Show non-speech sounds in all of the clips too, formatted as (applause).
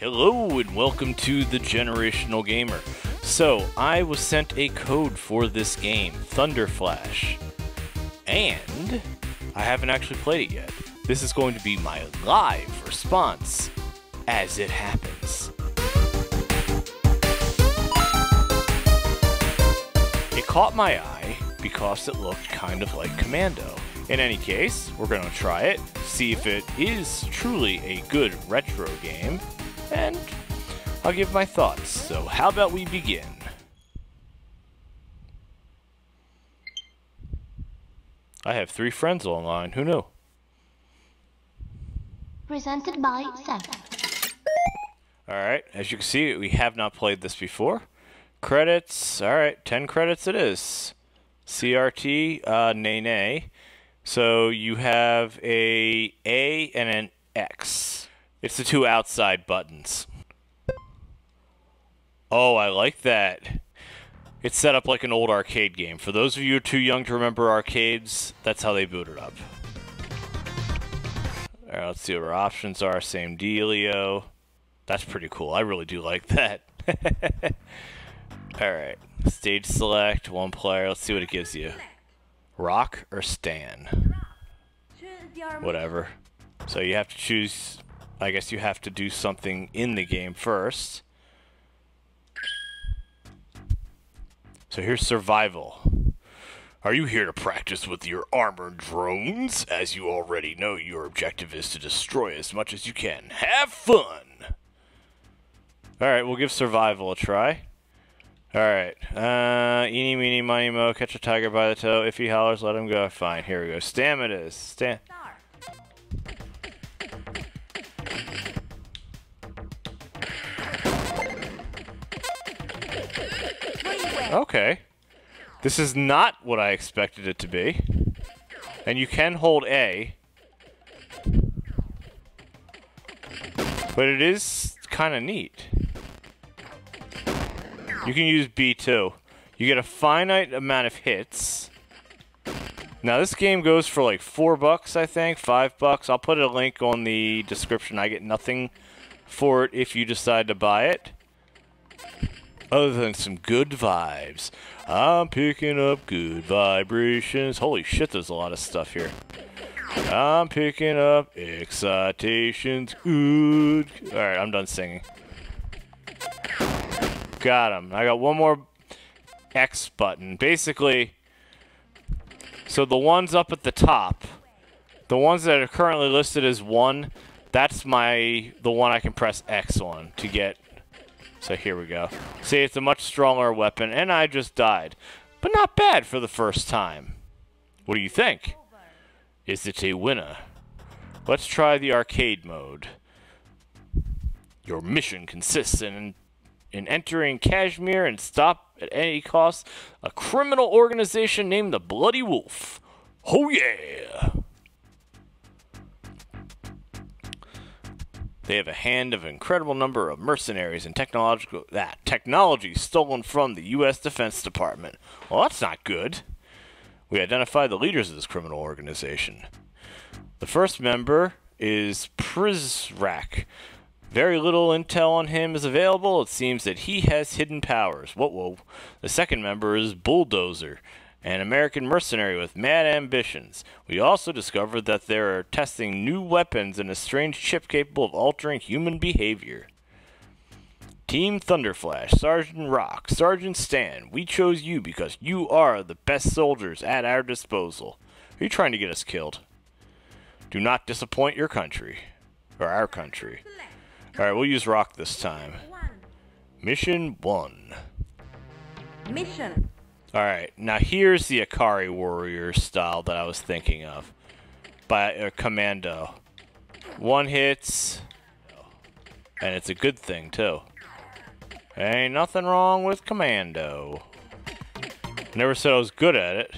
Hello and welcome to the Generational Gamer. So, I was sent a code for this game, Thunderflash. And I haven't actually played it yet. This is going to be my live response as it happens. It caught my eye because it looked kind of like Commando. In any case, we're going to try it, see if it is truly a good retro game, and I'll give my thoughts. So, how about we begin? I have three friends online. Who knew? Presented by Seven. Alright, as you can see, we have not played this before. Credits, alright, 10 credits it is. CRT, uh, nay nay. So you have a A and an X. It's the two outside buttons. Oh, I like that. It's set up like an old arcade game. For those of you too young to remember arcades, that's how they booted up. Alright, let's see what our options are. Same dealio. That's pretty cool. I really do like that. (laughs) Alright. Stage select, one player. Let's see what it gives you. Rock or Stan? Whatever. So you have to choose... I guess you have to do something in the game first. So here's survival. Are you here to practice with your armored drones? As you already know, your objective is to destroy as much as you can. Have fun! Alright, we'll give survival a try. Alright, uh, eeny, meeny, miny, mo, catch a tiger by the toe. If he hollers, let him go. Fine, here we go. Stamina is. Stam. Okay. This is not what I expected it to be. And you can hold A. But it is kind of neat. You can use B too. You get a finite amount of hits. Now this game goes for like four bucks, I think, five bucks. I'll put a link on the description. I get nothing for it if you decide to buy it. Other than some good vibes. I'm picking up good vibrations. Holy shit, there's a lot of stuff here. I'm picking up excitations. Good. Alright, I'm done singing. Got him. I got one more X button. Basically, so the ones up at the top, the ones that are currently listed as one, that's my the one I can press X on to get. So here we go. See, it's a much stronger weapon, and I just died. But not bad for the first time. What do you think? Is it a winner? Let's try the arcade mode. Your mission consists in in entering Kashmir and stop at any cost a criminal organization named the Bloody Wolf. Oh yeah! They have a hand of an incredible number of mercenaries and technological that technology stolen from the U.S. Defense Department. Well, that's not good. We identify the leaders of this criminal organization. The first member is Prizrak, very little intel on him is available. It seems that he has hidden powers. Whoa, whoa. The second member is Bulldozer, an American mercenary with mad ambitions. We also discovered that they are testing new weapons and a strange chip capable of altering human behavior. Team Thunderflash, Sergeant Rock, Sergeant Stan, we chose you because you are the best soldiers at our disposal. Are you trying to get us killed? Do not disappoint your country. Or our country. Alright, we'll use rock this time. Mission 1. Mission. Alright, now here's the Ikari Warrior style that I was thinking of. By uh, Commando. One hits. And it's a good thing, too. Ain't nothing wrong with Commando. Never said I was good at it.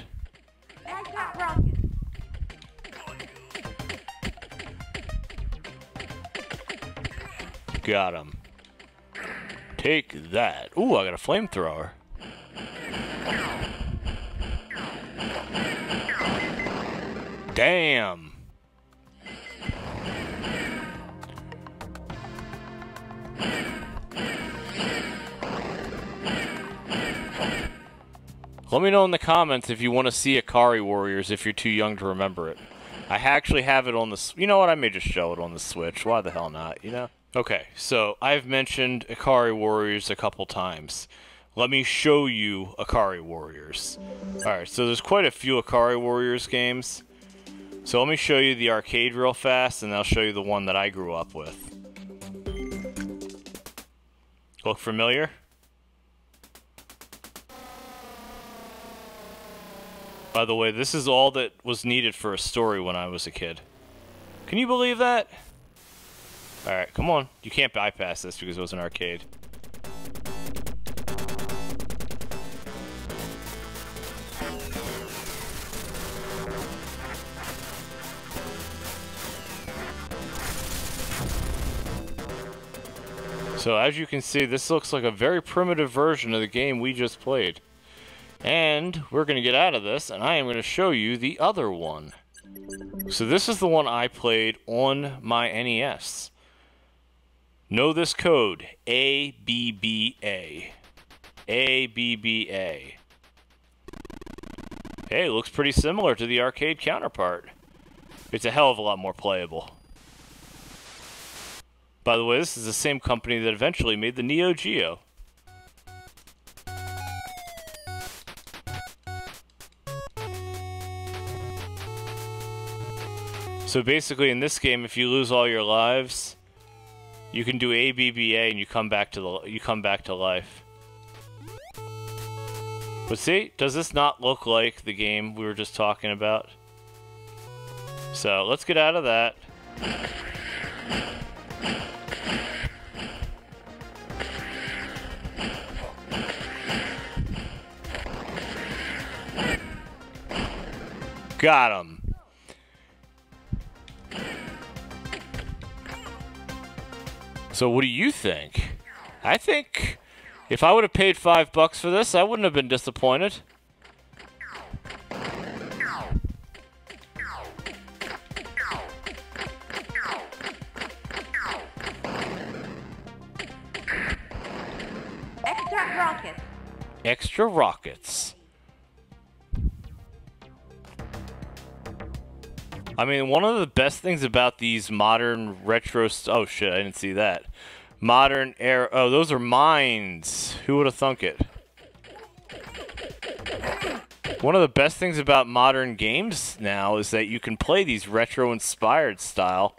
Got him. Take that. Ooh, I got a flamethrower. Damn. Let me know in the comments if you want to see Ikari Warriors if you're too young to remember it. I actually have it on the... You know what? I may just show it on the Switch. Why the hell not, you know? Okay, so I've mentioned Ikari Warriors a couple times. Let me show you Ikari Warriors. Alright, so there's quite a few Ikari Warriors games. So let me show you the arcade real fast, and I'll show you the one that I grew up with. Look familiar? By the way, this is all that was needed for a story when I was a kid. Can you believe that? Alright, come on. You can't bypass this because it was an arcade. So as you can see, this looks like a very primitive version of the game we just played. And we're going to get out of this, and I am going to show you the other one. So this is the one I played on my NES. Know this code, ABBA. ABBA. Hey, looks pretty similar to the arcade counterpart. It's a hell of a lot more playable. By the way, this is the same company that eventually made the Neo Geo. So basically, in this game, if you lose all your lives, you can do ABBA and you come back to the you come back to life. But see, does this not look like the game we were just talking about? So let's get out of that. Got him. So what do you think? I think if I would have paid five bucks for this, I wouldn't have been disappointed. Extra rocket. Extra rockets. I mean, one of the best things about these modern retro. Oh shit! I didn't see that. Modern air. Oh, those are mines. Who would have thunk it? One of the best things about modern games now is that you can play these retro-inspired style,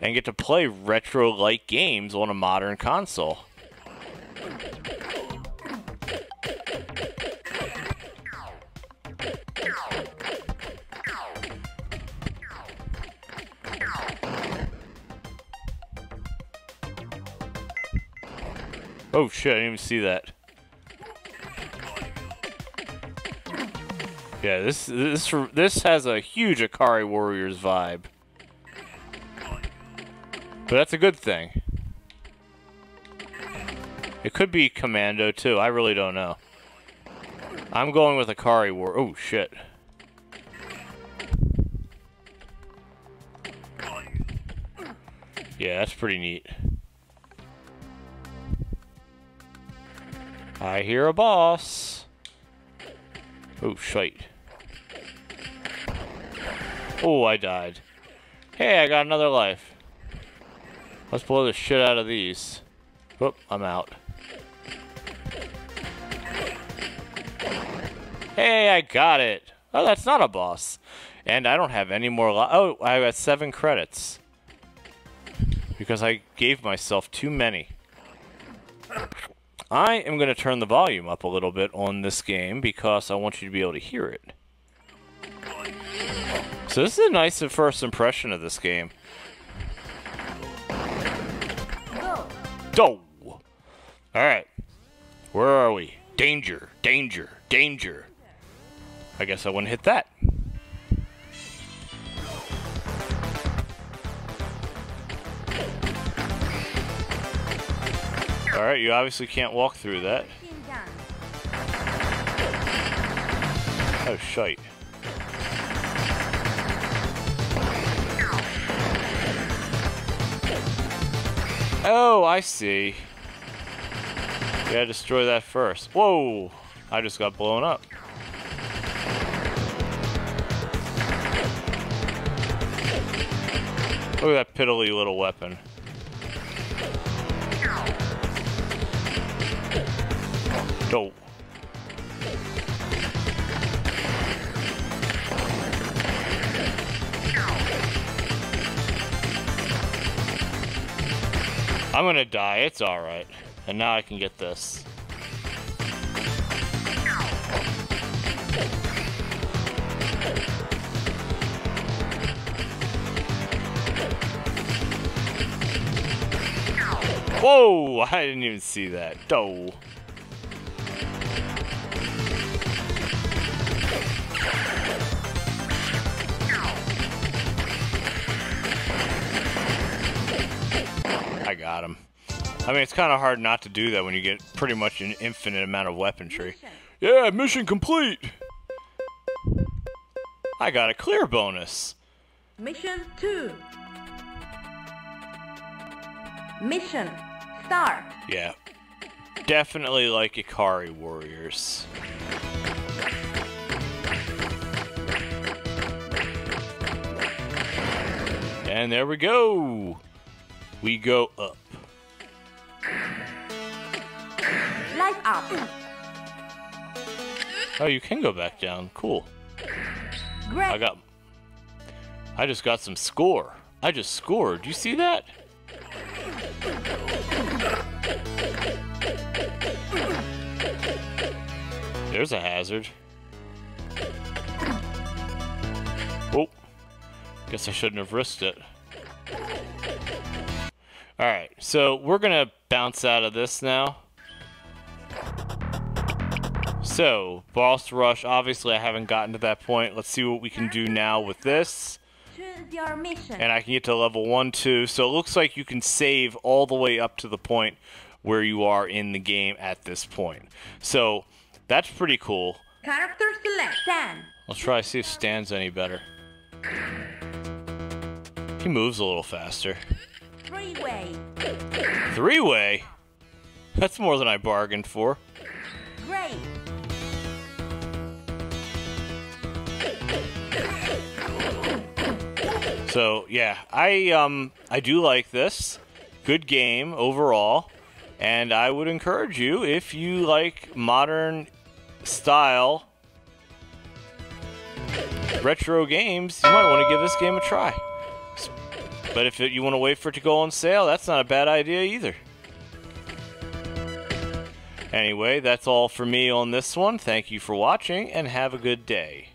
and get to play retro-like games on a modern console. Oh shit! I didn't even see that. Yeah, this this this has a huge Ikari Warriors vibe, but that's a good thing. It could be Commando too. I really don't know. I'm going with Ikari War. Oh shit! Yeah, that's pretty neat. I hear a boss. Oh, shite. Oh, I died. Hey, I got another life. Let's blow the shit out of these. Whoop, I'm out. Hey, I got it. Oh, that's not a boss. And I don't have any more Oh, I got seven credits. Because I gave myself too many. I am going to turn the volume up a little bit on this game because I want you to be able to hear it. So this is a nice first impression of this game. Go! Alright. Where are we? Danger, danger, danger. I guess I wouldn't hit that. Alright, you obviously can't walk through that. Oh, shite. Oh, I see. Yeah, gotta destroy that first. Whoa! I just got blown up. Look at that piddly little weapon. Dope. I'm gonna die, it's alright. And now I can get this. Whoa! (laughs) I didn't even see that. Doe. I got him. I mean, it's kind of hard not to do that when you get pretty much an infinite amount of weaponry. Yeah, mission complete! I got a clear bonus. Mission 2. Mission start. Yeah. Definitely like Ikari Warriors. And there we go. We go up. Light up. Oh, you can go back down. Cool. Great. I got. I just got some score. I just scored. Do you see that? There's a hazard. Guess I shouldn't have risked it. Alright, so we're gonna bounce out of this now. So, boss rush, obviously I haven't gotten to that point. Let's see what we can do now with this. Choose your mission. And I can get to level 1, 2. So it looks like you can save all the way up to the point where you are in the game at this point. So, that's pretty cool. Character select. Stan. Let's try to see if Stan's any better. He moves a little faster. Three way. Three way? That's more than I bargained for. Great. So yeah, I um I do like this. Good game overall, and I would encourage you if you like modern style retro games, you might want to give this game a try. But if it, you want to wait for it to go on sale, that's not a bad idea either. Anyway, that's all for me on this one. Thank you for watching, and have a good day.